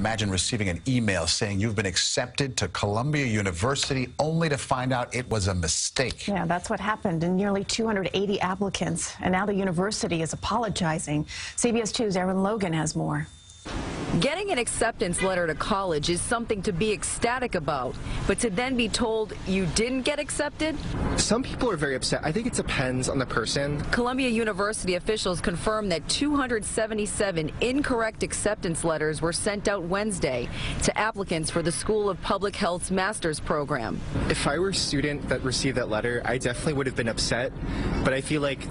Imagine receiving an email saying you've been accepted to Columbia University only to find out it was a mistake. Yeah, that's what happened in nearly 280 applicants. And now the university is apologizing. CBS 2's Erin Logan has more. Getting an acceptance letter to college is something to be ecstatic about, but to then be told you didn't get accepted? Some people are very upset. I think it depends on the person. Columbia University officials confirmed that 277 incorrect acceptance letters were sent out Wednesday to applicants for the School of Public Health's master's program. If I were a student that received that letter, I definitely would have been upset, but I feel like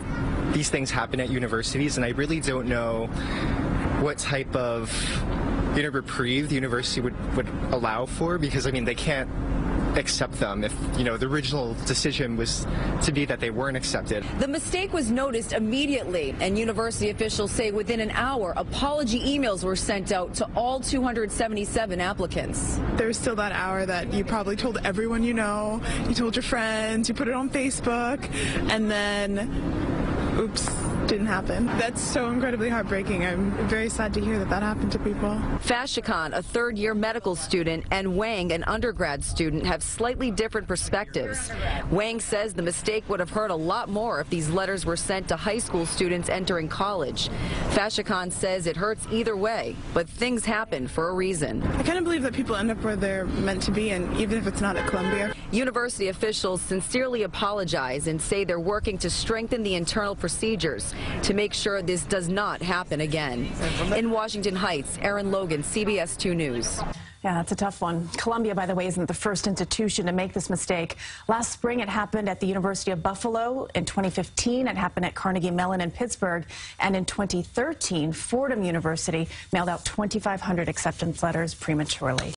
these things happen at universities, and I really don't know what type of you know reprieve the university would, would allow for because I mean they can't accept them if you know the original decision was to be that they weren't accepted. The mistake was noticed immediately and university officials say within an hour apology emails were sent out to all 277 applicants. There's still that hour that you probably told everyone you know, you told your friends, you put it on Facebook and then oops didn't happen. That's so incredibly heartbreaking. I'm very sad to hear that that happened to people. Fashikhan, a third year medical student, and Wang, an undergrad student, have slightly different perspectives. Wang says the mistake would have hurt a lot more if these letters were sent to high school students entering college. Fashikhan says it hurts either way, but things happen for a reason. I kind of believe that people end up where they're meant to be, and even if it's not at Columbia. University officials sincerely apologize and say they're working to strengthen the internal procedures to make sure this does not happen again. In Washington Heights, Erin Logan, CBS 2 News. Yeah, that's a tough one. Columbia, by the way, isn't the first institution to make this mistake. Last spring, it happened at the University of Buffalo. In 2015, it happened at Carnegie Mellon in Pittsburgh. And in 2013, Fordham University mailed out 2,500 acceptance letters prematurely.